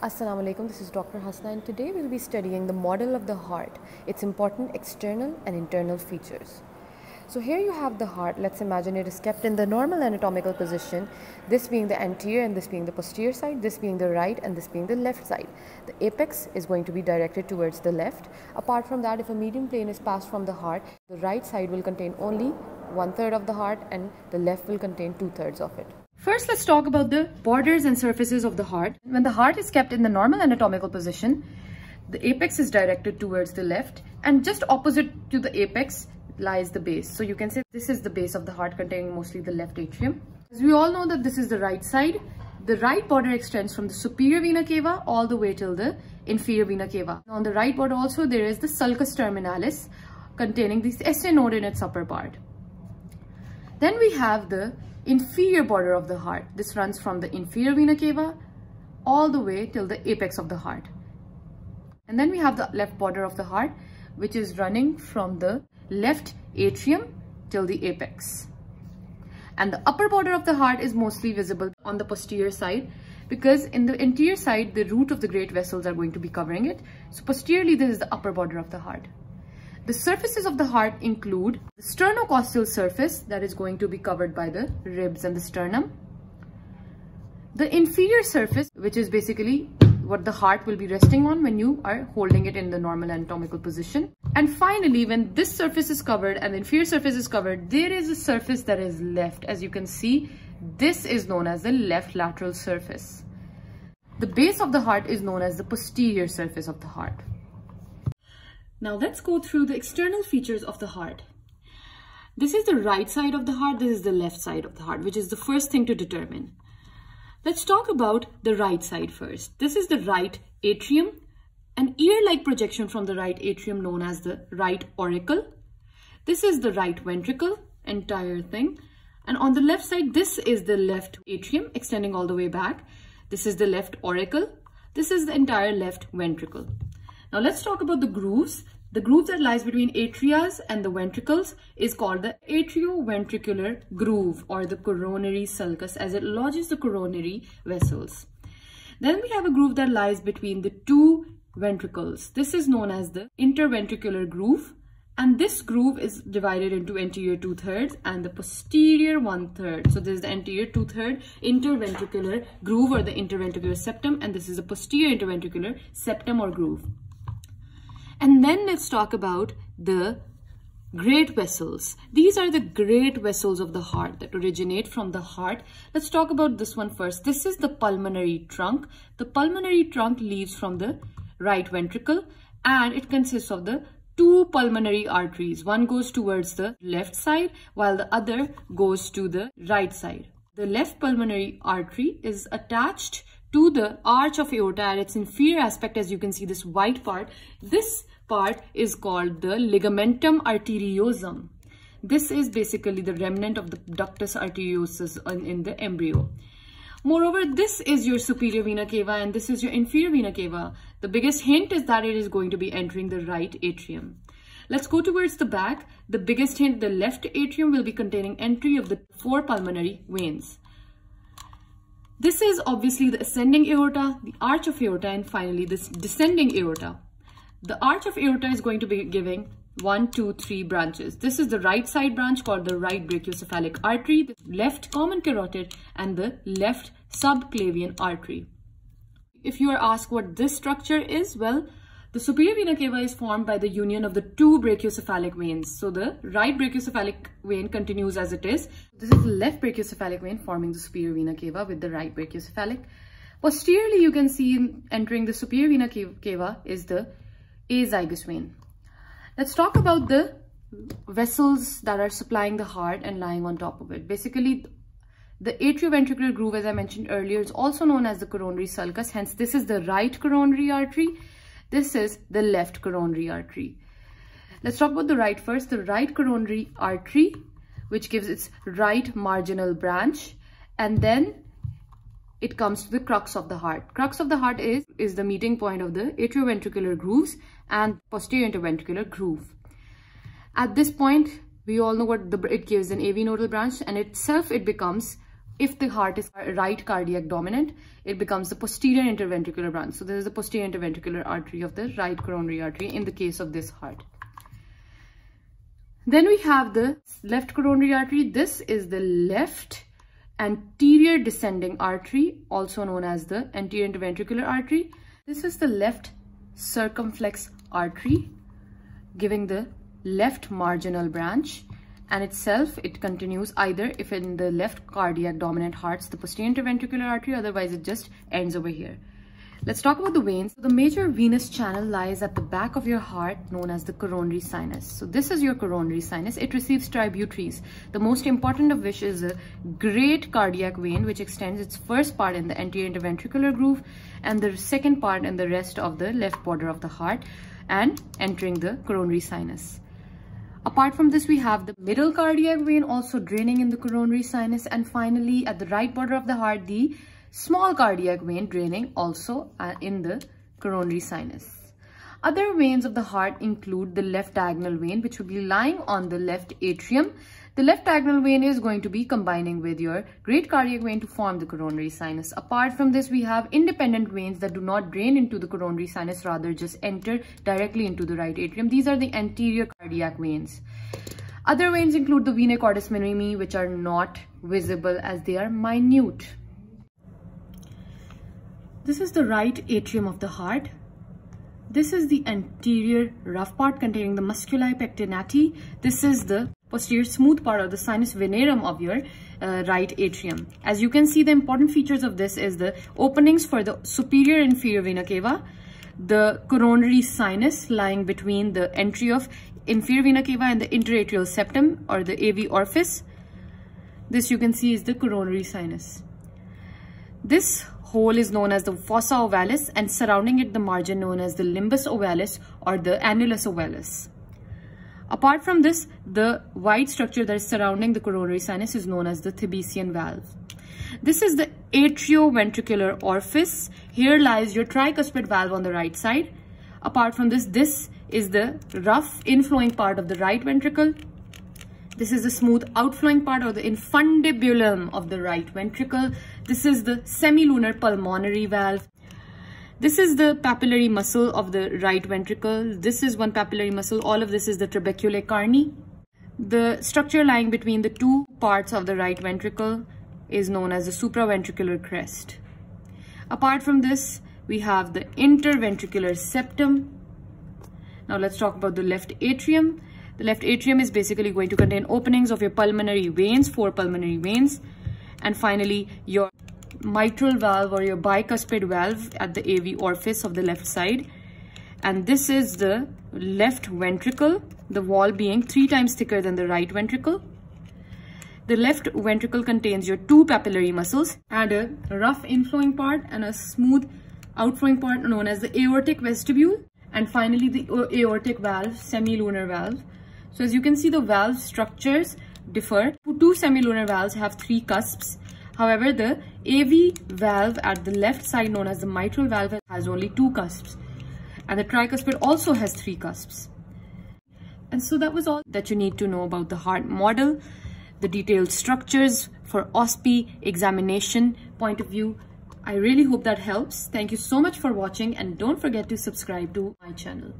Assalamu alaikum, this is Dr. Hasna and today we'll be studying the model of the heart, its important external and internal features. So here you have the heart, let's imagine it is kept in the normal anatomical position, this being the anterior and this being the posterior side, this being the right and this being the left side. The apex is going to be directed towards the left. Apart from that, if a median plane is passed from the heart, the right side will contain only one third of the heart and the left will contain two thirds of it. First, let's talk about the borders and surfaces of the heart. When the heart is kept in the normal anatomical position, the apex is directed towards the left and just opposite to the apex lies the base. So you can say this is the base of the heart containing mostly the left atrium. As we all know that this is the right side, the right border extends from the superior vena cava all the way till the inferior vena cava. On the right border also there is the sulcus terminalis containing the SA node in its upper part. Then we have the inferior border of the heart. This runs from the inferior vena cava all the way till the apex of the heart. And then we have the left border of the heart, which is running from the left atrium till the apex. And the upper border of the heart is mostly visible on the posterior side because in the anterior side, the root of the great vessels are going to be covering it. So posteriorly, this is the upper border of the heart. The surfaces of the heart include the sternocostal surface that is going to be covered by the ribs and the sternum. The inferior surface, which is basically what the heart will be resting on when you are holding it in the normal anatomical position. And finally, when this surface is covered and the inferior surface is covered, there is a surface that is left. As you can see, this is known as the left lateral surface. The base of the heart is known as the posterior surface of the heart. Now let's go through the external features of the heart. This is the right side of the heart, this is the left side of the heart, which is the first thing to determine. Let's talk about the right side first. This is the right atrium, an ear-like projection from the right atrium known as the right auricle. This is the right ventricle, entire thing. And on the left side, this is the left atrium extending all the way back. This is the left auricle. This is the entire left ventricle. Now let's talk about the grooves. The groove that lies between atrias and the ventricles is called the atrioventricular groove or the coronary sulcus as it lodges the coronary vessels. Then we have a groove that lies between the two ventricles. This is known as the interventricular groove and this groove is divided into anterior two-thirds and the posterior one-third. So this is the anterior two-third interventricular groove or the interventricular septum and this is the posterior interventricular septum or groove. And then let's talk about the great vessels. These are the great vessels of the heart that originate from the heart. Let's talk about this one first. This is the pulmonary trunk. The pulmonary trunk leaves from the right ventricle and it consists of the two pulmonary arteries. One goes towards the left side while the other goes to the right side. The left pulmonary artery is attached to the arch of aorta at its inferior aspect as you can see this white part. This part is called the ligamentum arteriosum. This is basically the remnant of the ductus arteriosus in the embryo. Moreover, this is your superior vena cava and this is your inferior vena cava. The biggest hint is that it is going to be entering the right atrium. Let's go towards the back. The biggest hint, the left atrium will be containing entry of the four pulmonary veins. This is obviously the ascending aorta, the arch of aorta, and finally this descending aorta. The arch of aorta is going to be giving one, two, three branches. This is the right side branch called the right brachiocephalic artery, the left common carotid, and the left subclavian artery. If you are asked what this structure is, well, the superior vena cava is formed by the union of the two brachiocephalic veins. So the right brachiocephalic vein continues as it is. This is the left brachiocephalic vein forming the superior vena cava with the right brachiocephalic. Posteriorly, you can see entering the superior vena cava is the azygous vein. Let's talk about the vessels that are supplying the heart and lying on top of it. Basically, the atrioventricular groove, as I mentioned earlier, is also known as the coronary sulcus. Hence, this is the right coronary artery. This is the left coronary artery. Let's talk about the right first. The right coronary artery, which gives its right marginal branch. And then it comes to the crux of the heart. Crux of the heart is, is the meeting point of the atrioventricular grooves and posterior interventricular groove. At this point, we all know what the, it gives an AV nodal branch and itself it becomes if the heart is right cardiac dominant, it becomes the posterior interventricular branch. So this is the posterior interventricular artery of the right coronary artery in the case of this heart. Then we have the left coronary artery. This is the left anterior descending artery, also known as the anterior interventricular artery. This is the left circumflex artery, giving the left marginal branch and itself it continues either if in the left cardiac dominant hearts the posterior interventricular artery otherwise it just ends over here. Let's talk about the veins. The major venous channel lies at the back of your heart known as the coronary sinus. So this is your coronary sinus. It receives tributaries. The most important of which is a great cardiac vein which extends its first part in the anterior interventricular groove and the second part in the rest of the left border of the heart and entering the coronary sinus Apart from this, we have the middle cardiac vein also draining in the coronary sinus. And finally, at the right border of the heart, the small cardiac vein draining also uh, in the coronary sinus. Other veins of the heart include the left diagonal vein, which will be lying on the left atrium the left diagonal vein is going to be combining with your great cardiac vein to form the coronary sinus. Apart from this, we have independent veins that do not drain into the coronary sinus, rather just enter directly into the right atrium. These are the anterior cardiac veins. Other veins include the vena cordis minimi, which are not visible as they are minute. This is the right atrium of the heart. This is the anterior rough part containing the musculi pectinati. This is the posterior smooth part of the sinus venarum of your uh, right atrium. As you can see, the important features of this is the openings for the superior inferior vena cava, the coronary sinus lying between the entry of inferior vena cava and the interatrial septum or the AV orifice. This you can see is the coronary sinus. This hole is known as the fossa ovalis and surrounding it the margin known as the limbus ovalis or the annulus ovalis. Apart from this, the white structure that is surrounding the coronary sinus is known as the Thebesian valve. This is the atrioventricular orifice. Here lies your tricuspid valve on the right side. Apart from this, this is the rough inflowing part of the right ventricle. This is the smooth outflowing part or the infundibulum of the right ventricle. This is the semilunar pulmonary valve. This is the papillary muscle of the right ventricle. This is one papillary muscle. All of this is the trabeculae carneae. The structure lying between the two parts of the right ventricle is known as the supraventricular crest. Apart from this, we have the interventricular septum. Now let's talk about the left atrium. The left atrium is basically going to contain openings of your pulmonary veins, four pulmonary veins. And finally, your mitral valve or your bicuspid valve at the AV orifice of the left side. And this is the left ventricle, the wall being three times thicker than the right ventricle. The left ventricle contains your two papillary muscles and a rough inflowing part and a smooth outflowing part known as the aortic vestibule. And finally, the aortic valve, semilunar valve. So as you can see, the valve structures differ. Two semilunar valves have three cusps However, the AV valve at the left side known as the mitral valve has only two cusps and the tricuspid also has three cusps. And so that was all that you need to know about the heart model, the detailed structures for OSPE examination point of view. I really hope that helps. Thank you so much for watching and don't forget to subscribe to my channel.